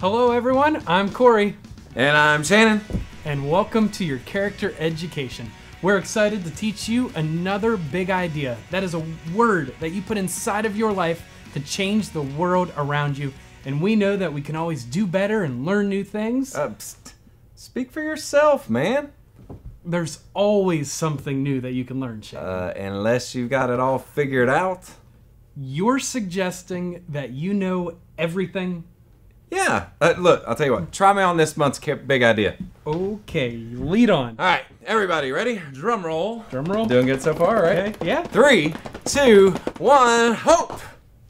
Hello, everyone. I'm Corey, And I'm Shannon. and welcome to your character education. We're excited to teach you another big idea. That is a word that you put inside of your life to change the world around you. And we know that we can always do better and learn new things. Uh, psst. Speak for yourself, man. There's always something new that you can learn, Shannon. Uh, unless you've got it all figured out. You're suggesting that you know everything? Yeah. Uh, look, I'll tell you what. Try me on this month's big idea. Okay, lead on. All right, everybody, ready? Drum roll. Drum roll. Doing good so far, right? Okay, yeah. Three, two, one. Hope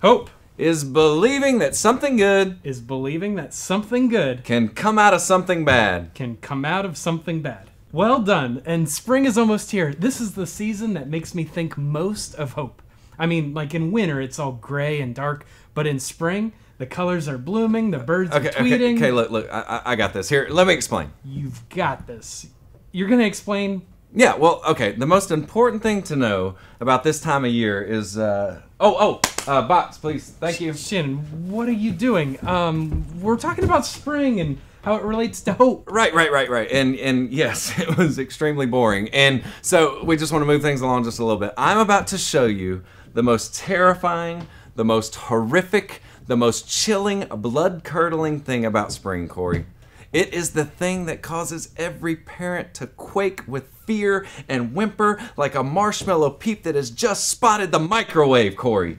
Hope is believing that something good is believing that something good can come out of something bad. can come out of something bad. Well done. And spring is almost here. This is the season that makes me think most of hope. I mean, like in winter, it's all gray and dark, but in spring, the colors are blooming, the birds Okay, are tweeting. okay, okay. Look, look. I, I got this. Here, let me explain. You've got this. You're going to explain. Yeah, well, okay. The most important thing to know about this time of year is, uh, oh, oh, uh, box, please. Thank you. Shannon, what are you doing? Um, we're talking about spring and how it relates to hope. Right, right, right, right. And and yes, it was extremely boring. And so we just want to move things along just a little bit. I'm about to show you the most terrifying, the most horrific, the most chilling, blood-curdling thing about spring, Corey. It is the thing that causes every parent to quake with fear and whimper like a marshmallow peep that has just spotted the microwave, Corey.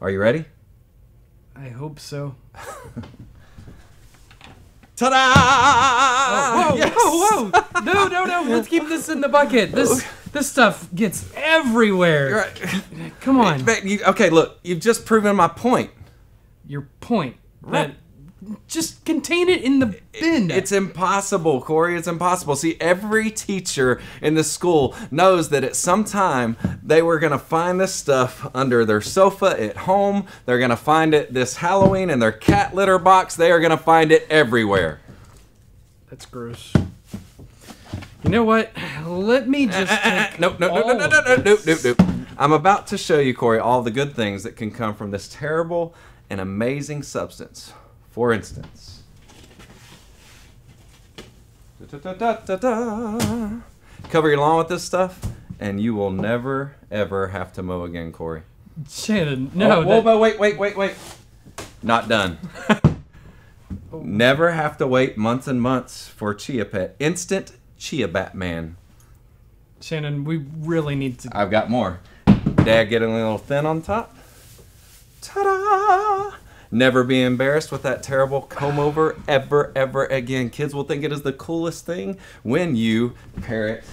Are you ready? I hope so. Ta-da! Oh, whoa, Yes! whoa, whoa! No, no, no! Let's keep this in the bucket. This, this stuff gets everywhere. Right. Come on. Okay, look, you've just proven my point. Your point. Right. That just contain it in the bin. It's impossible, Corey. It's impossible. See, every teacher in the school knows that at some time they were going to find this stuff under their sofa at home. They're going to find it this Halloween in their cat litter box. They are going to find it everywhere. That's gross. You know what? Let me just uh, uh, uh, take Nope, nope, nope, nope, nope, nope, nope, nope, nope. I'm about to show you, Corey, all the good things that can come from this terrible and amazing substance. For instance, Da-da-da-da-da. cover your lawn with this stuff, and you will never, ever have to mow again, Corey. Shannon, oh, no. Oh, whoa, that- whoa, wait, wait, wait, wait. Not done. Oh. Never have to wait months and months for Chia Pet. Instant Chia Batman. Shannon, we really need to. I've got more. Dad getting a little thin on top. Ta-da! Never be embarrassed with that terrible comb over ever, ever again. Kids will think it is the coolest thing when you pair it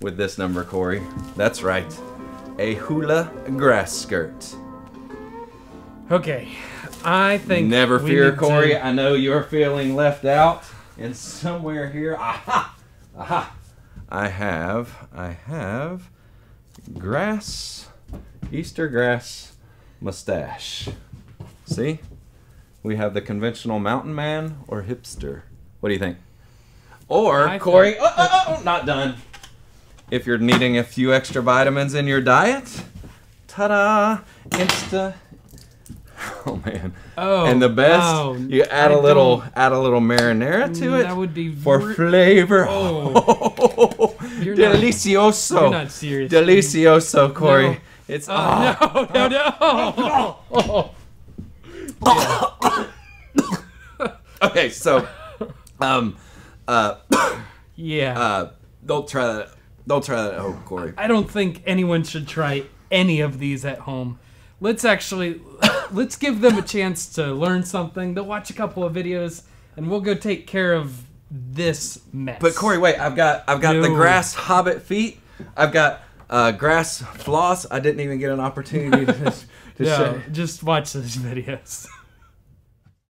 with this number, Corey. That's right. A hula grass skirt. Okay, I think. Never fear, Corey. to- I know you're feeling left out. And somewhere here, aha, aha, I have, I have grass, Easter grass mustache. See? We have the conventional mountain man or hipster. What do you think? Or, I Corey, oh, oh, oh, not done. If you're needing a few extra vitamins in your diet, ta-da, Insta. Oh man. Oh, and the best, oh, you add a I little, don't- add a little marinara to mm, it That would be for flavor. Oh. You're not- delicioso. You're not serious. Delicioso, Corey. No. It's Oh, ah. no, no, no. okay. So, um, uh, yeah. uh, don't try that. Don't try that at home, Corey. I don't think anyone should try any of these at home. Let's actually let's give them a chance to learn something. They'll watch a couple of videos and we'll go take care of this mess. But Corey, wait. I've got, I've got the grass hobbit feet. I've got uh, grass floss. I didn't even get an opportunity to, to no, show. just watch those videos.